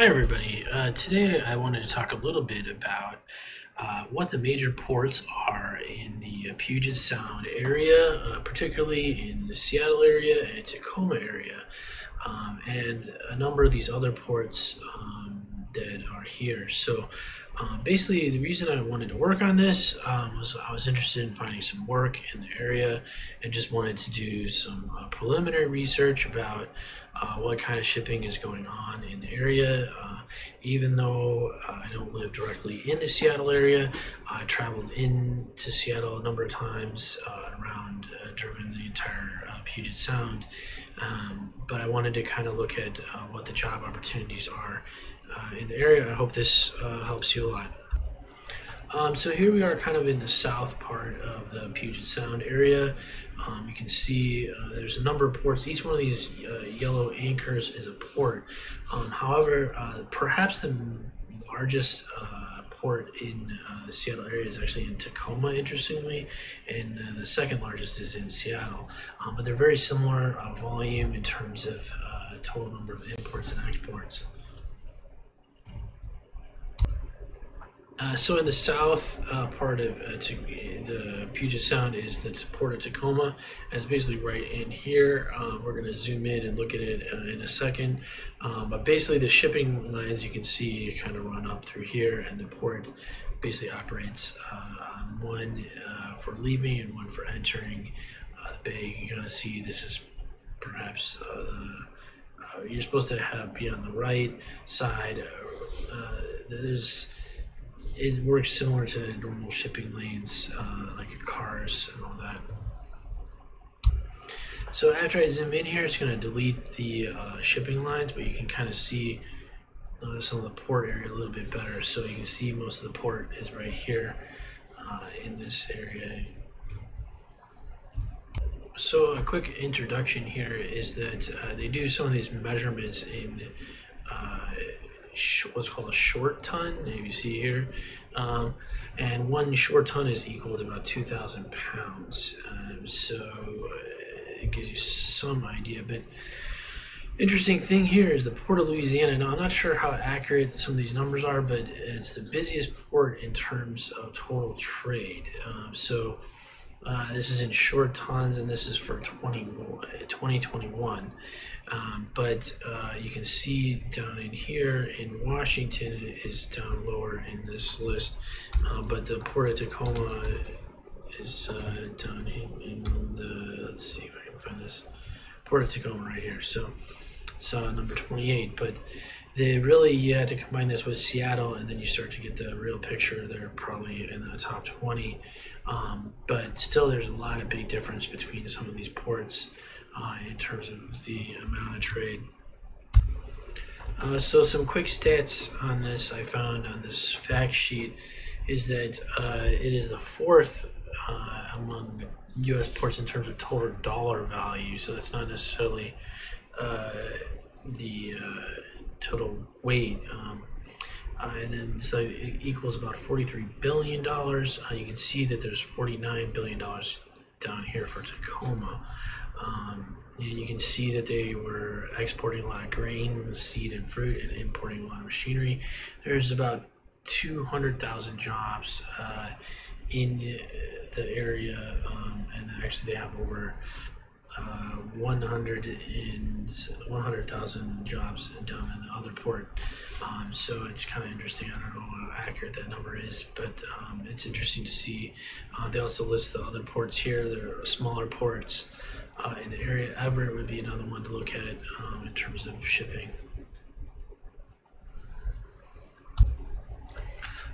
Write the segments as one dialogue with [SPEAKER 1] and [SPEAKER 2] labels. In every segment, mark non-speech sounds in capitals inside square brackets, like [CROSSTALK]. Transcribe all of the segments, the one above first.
[SPEAKER 1] Hi, everybody. Uh, today I wanted to talk a little bit about uh, what the major ports are in the Puget Sound area, uh, particularly in the Seattle area and Tacoma area, um, and a number of these other ports um, that are here. So, um, basically, the reason I wanted to work on this um, was I was interested in finding some work in the area and just wanted to do some uh, preliminary research about uh, what kind of shipping is going on in the area. Uh, even though uh, I don't live directly in the Seattle area, I traveled into Seattle a number of times uh, around, uh, driven the entire Puget Sound. Um, but I wanted to kind of look at what the job opportunities are in the area. I hope this helps you Um, so here we are kind of in the south part of the Puget Sound area. Um, you can see uh, there's a number of ports. Each one of these uh, yellow anchors is a port. Um, however, uh, perhaps the largest uh, port in uh, the Seattle area is actually in Tacoma, interestingly, and uh, the second largest is in Seattle. Um, but they're very similar volume in terms of total number of imports and exports. Uh, so in the south uh, part of uh, the Puget Sound is the port of Tacoma. It's basically right in here. Um, we're going to zoom in and look at it uh, in a second. Um, but basically the shipping lines you can see kind of run up through here and the port basically operates uh, one for leaving and one for entering the bay. You kind of see this is perhaps the you're supposed to have be on the right side. there's it works similar to normal shipping lanes, uh, like cars and all that. So after I zoom in here, it's going to delete the uh, shipping lines, but you can kind of see uh, some of the port area a little bit better. So you can see most of the port is right here uh, in this area. So a quick introduction here is that uh, they do some of these measurements in uh, what's called a short ton, if you see here. Um, and one short ton is equal to about 2,000 pounds. Um, so uh, it gives you some idea. But interesting thing here is the Port of Louisiana. Now, I'm not sure how accurate some of these numbers are, but it's the busiest port in terms of total trade. Um, so uh, this is in short tons, and this is for 20, 2021. Um, but uh, you can see down in here in Washington is down lower in this list. Uh, but the Port of Tacoma is uh, down in, in, the, let's see if I can find this, Port of Tacoma right here. So it's uh, number 28. But they really, you have to combine this with Seattle, and then you start to get the real picture. They're probably in the top 20. Um, but still, there's a lot of big difference between some of these ports uh, in terms of the amount of trade. Uh, so some quick stats on this I found on this fact sheet is that uh, it is the fourth uh, among U.S. ports in terms of total dollar value. So that's not necessarily uh, the uh, total weight. Um, uh, and then so it equals about $43 billion. Uh, you can see that there's $49 billion down here for Tacoma. Um, and you can see that they were exporting a lot of grain, seed, and fruit, and importing a lot of machinery. There's about 200,000 jobs uh, in the area, um, and actually they have over uh, 100 and 100,000 jobs down in the other port. Um, so it's kind of interesting. I don't know how accurate that number is, but um, it's interesting to see. Uh, they also list the other ports here. There are smaller ports uh, in the area. Everett would be another one to look at um, in terms of shipping.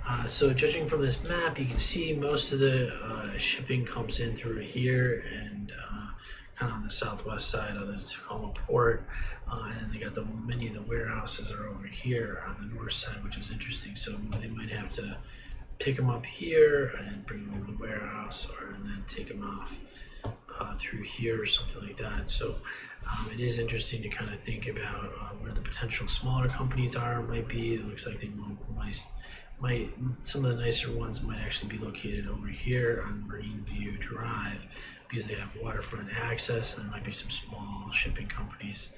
[SPEAKER 1] Uh, so judging from this map, you can see most of the uh, shipping comes in through here and uh, kind of on the southwest side of the Tacoma port. Uh, and they got the many of the warehouses are over here on the north side, which is interesting. So they might have to pick them up here and bring them over the warehouse, or and then take them off uh, through here or something like that. So um, it is interesting to kind of think about uh, where the potential smaller companies are. Might be. It looks like they might, might some of the nicer ones might actually be located over here on Marine View Drive because they have waterfront access. And there might be some small shipping companies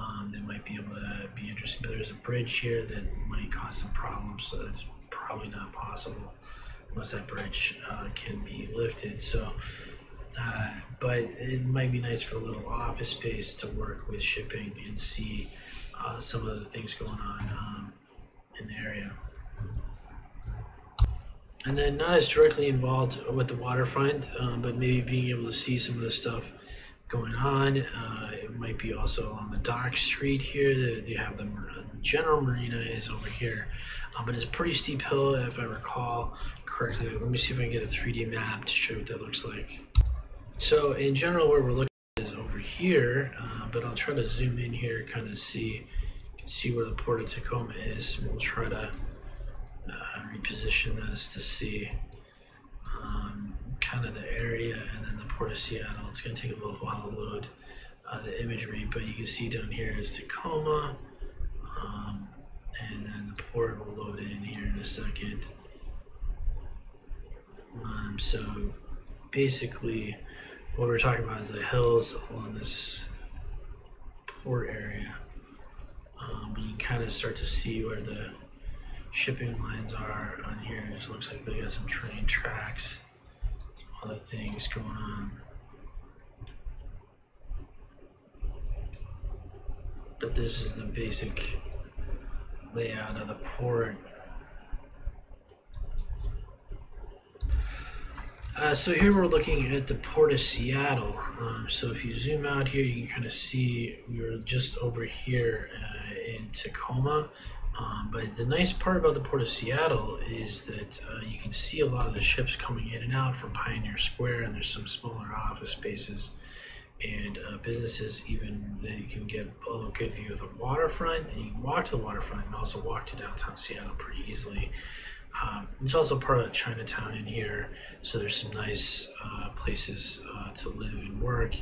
[SPEAKER 1] um, that might be able to be interesting. But there's a bridge here that might cause some problems, so that's probably not possible unless that bridge uh, can be lifted. So, uh, but it might be nice for a little office space to work with shipping and see uh, some of the things going on um, in the area. And then not as directly involved with the waterfront, um, but maybe being able to see some of the stuff going on. Uh, it might be also on the dock street here. They, they have the general marina is over here, um, but it's a pretty steep hill if I recall correctly. Let me see if I can get a 3D map to show what that looks like. So in general, where we're looking is over here, uh, but I'll try to zoom in here, kind of see see where the port of Tacoma is. We'll try to uh, reposition this to see um, kind of the area and then the port of Seattle. It's going to take a little while to load uh, the imagery, but you can see down here is Tacoma, um, and then the port will load in here in a second. Um, so basically, what we're talking about is the hills along this port area. Um, you kind of start to see where the shipping lines are on here. It just looks like they got some train tracks, some other things going on. But this is the basic layout of the port. Uh, so here we're looking at the Port of Seattle. Um, so if you zoom out here, you can kind of see we are just over here uh, in Tacoma. Um, but the nice part about the Port of Seattle is that uh, you can see a lot of the ships coming in and out from Pioneer Square, and there's some smaller office spaces and uh, businesses even that you can get a good view of the waterfront and you can walk to the waterfront and also walk to downtown Seattle pretty easily. Um, it's also part of Chinatown in here, so there's some nice uh, places uh, to live and work.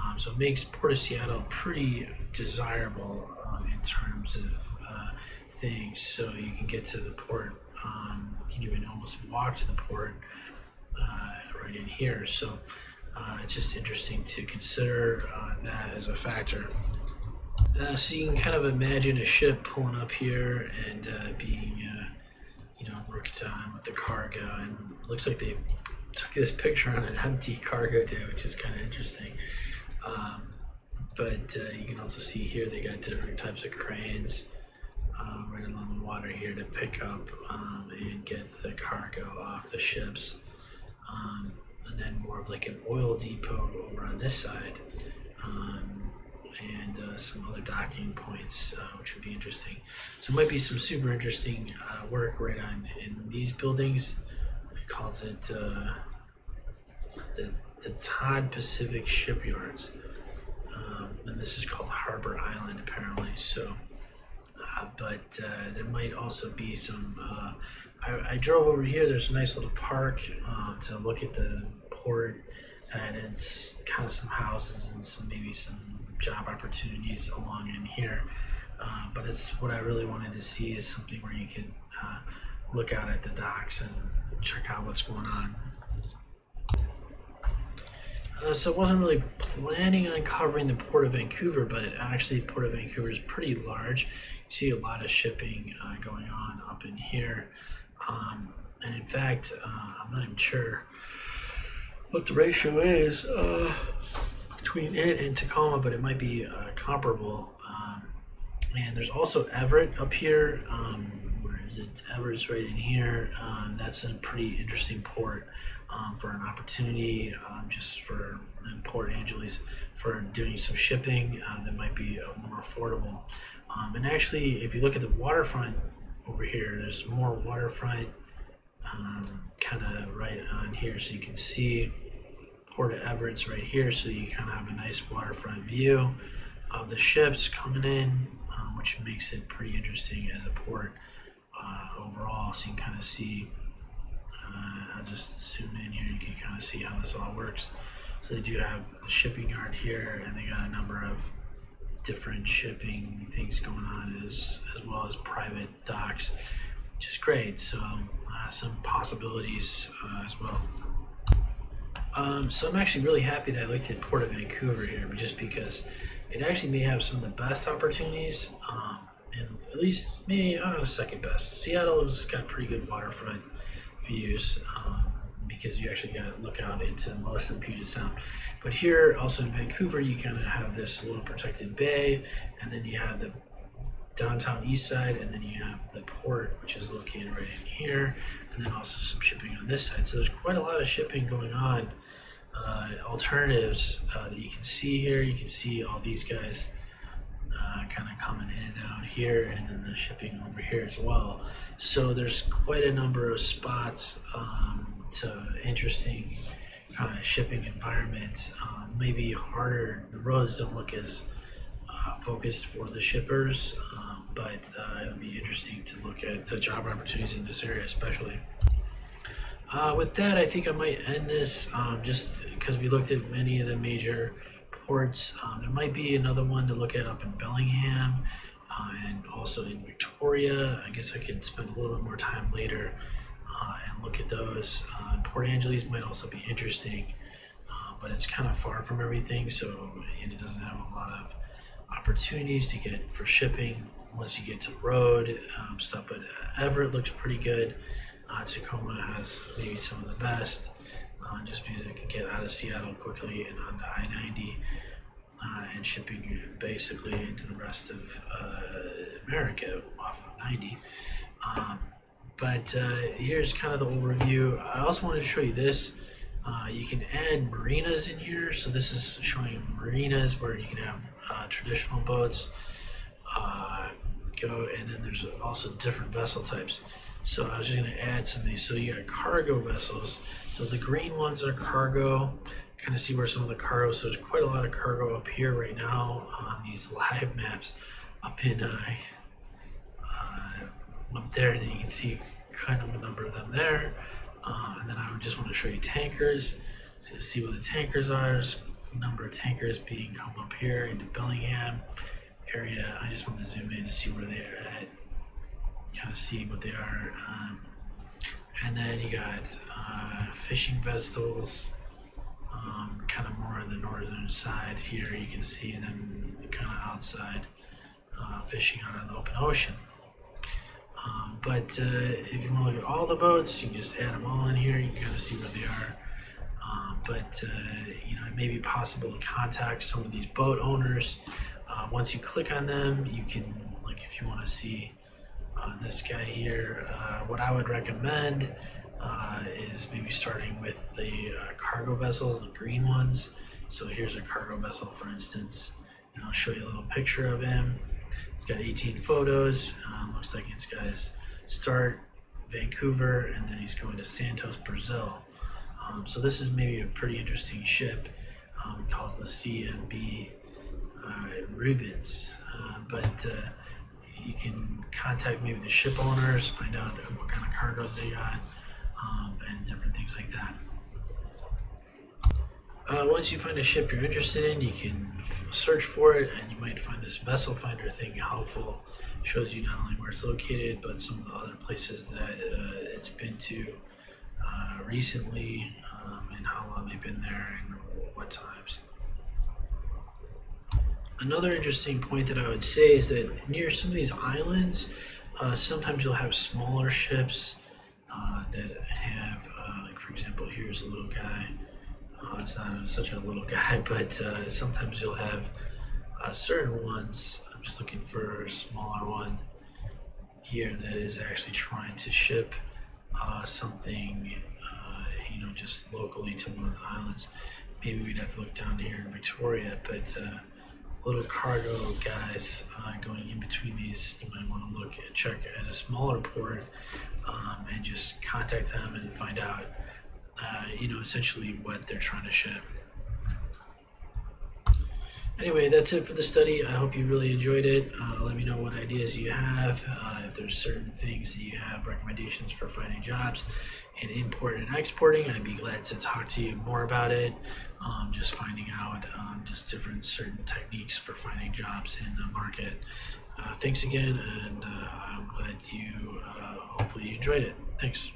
[SPEAKER 1] Um, so it makes Port of Seattle pretty desirable uh, in terms of uh, things. So you can get to the port, um, you can even almost walk to the port uh, right in here. So uh, it's just interesting to consider that as a factor. Uh, so you can kind of imagine a ship pulling up here and uh, being uh, you know, worked on with the cargo, and looks like they took this picture on an empty cargo day, which is kind of interesting. Um, but uh, you can also see here they got different types of cranes uh, right along the water here to pick up um, and get the cargo off the ships. Um, and then more of like an oil depot over on this side. Um, and uh, some other docking points, uh, which would be interesting. So it might be some super interesting uh, work right on in these buildings. It calls it uh, the, the Todd Pacific Shipyards. Um, and this is called Harbor Island, apparently. So, uh, but uh, there might also be some. I, I, drove over here. There's a nice little park to look at the port, and it's kind of some houses and some maybe some job opportunities along in here. Uh, but it's what I really wanted to see is something where you could uh, look out at the docks and check out what's going on. Uh, so I wasn't really planning on covering the Port of Vancouver, but actually Port of Vancouver is pretty large. You see a lot of shipping uh, going on up in here. Um, and in fact, uh, I'm not even sure what the ratio is. Uh, between it and Tacoma, but it might be uh, comparable. Um, and there's also Everett up here. Um, where is it? Everett's right in here. Um, that's a pretty interesting port um, for an opportunity, um, just for Port Angeles for doing some shipping uh, that might be uh, more affordable. Um, and actually, if you look at the waterfront over here, there's more waterfront kind of right on here, so you can see Port of Everett's right here, so you kind of have a nice waterfront view of the ships coming in, um, which makes it pretty interesting as a port uh, overall. So you can kind of see, uh, just zoom in here, you can kind of see how this all works. So they do have a shipping yard here, and they got a number of different shipping things going on as, as well as private docks, which is great. So uh, some possibilities uh, as well. Um, so I'm actually really happy that I looked at Port of Vancouver here, just because it actually may have some of the best opportunities um, and at least me uh, second best. Seattle's got pretty good waterfront views um, because you actually got to look out into most of Puget Sound. But here, also in Vancouver, you kind of have this little protected bay, and then you have the downtown east side, and then you have the port, which is located right in here, and then also some shipping on this side. So there's quite a lot of shipping going on. Uh, alternatives uh, that you can see here. You can see all these guys uh, kind of coming in and out here, and then the shipping over here as well. So there's quite a number of spots um, to interesting kind of shipping environments. Um, maybe harder. The roads don't look as uh, focused for the shippers, um, but uh, it would be interesting to look at the job opportunities in this area, especially. Uh, with that, I think I might end this um, just because we looked at many of the major ports. Uh, there might be another one to look at up in Bellingham uh, and also in Victoria. I guess I could spend a little bit more time later uh, and look at those. Uh, Port Angeles might also be interesting, uh, but it's kind of far from everything, so and it doesn't have a lot of opportunities to get for shipping once you get to road um, stuff. But Everett looks pretty good. Tacoma has maybe some of the best, uh, just because it can get out of Seattle quickly and onto I 90 uh, and shipping basically into the rest of uh, America off of 90. Um, but uh, here's kind of the overview. I also wanted to show you this. Uh, you can add marinas in here. So this is showing marinas where you can have traditional boats go, and then there's also different vessel types. So I was just going to add some of these. So you got cargo vessels. So the green ones are cargo. Kind of see where some of the cargo. So there's quite a lot of cargo up here right now on these live maps up in uh, uh, up there, and then you can see kind of a number of them there. Uh, and then I just want to show you tankers. So you see what the tankers are. There's a number of tankers being come up here into Bellingham area. I just want to zoom in to see where they're at kind of see what they are. Um, and then you got uh, fishing vessels, um, kind of more on the northern side here. You can see them kind of outside uh, fishing out on the open ocean. Um, but uh, if you want to look at all the boats, you can just add them all in here. You can kind of see where they are. Um, but uh, you know, it may be possible to contact some of these boat owners. Uh, once you click on them, you can, like, if you want to see this guy here, uh, what I would recommend uh, is maybe starting with the uh, cargo vessels, the green ones. So here's a cargo vessel, for instance, and I'll show you a little picture of him. It's got 18 photos. Um, looks like it's got his start Vancouver, and then he's going to Santos, Brazil. Um, so this is maybe a pretty interesting ship. Um, calls the CMB uh, Rubens, uh, but you can contact maybe the ship owners, find out what kind of cargoes they got, um, and different things like that. Uh, once you find a ship you're interested in, you can search for it, and you might find this vessel finder thing helpful. It shows you not only where it's located, but some of the other places that uh, it's been to uh, recently, um, and how long they've been there, and what times. Another interesting point that I would say is that near some of these islands, uh, sometimes you'll have smaller ships uh, that have, uh, like for example, here's a little guy. Uh, it's not such a little [LAUGHS] guy, but uh, sometimes you'll have uh, certain ones. I'm just looking for a smaller one here that is actually trying to ship something, you know, just locally to one of the islands. Maybe we'd have to look down here in Victoria, but little cargo guys uh, going in between these, you might want to look and check at a smaller port um, and just contact them and find out, uh, you know, essentially what they're trying to ship. Anyway, that's it for the study. I hope you really enjoyed it. Uh, let me know what ideas you have. Uh, if there's certain things that you have recommendations for finding jobs in import and exporting, I'd be glad to talk to you more about it. Um, just finding out um, just different certain techniques for finding jobs in the market. Uh, thanks again, and uh, I'm glad you uh, hopefully you enjoyed it. Thanks.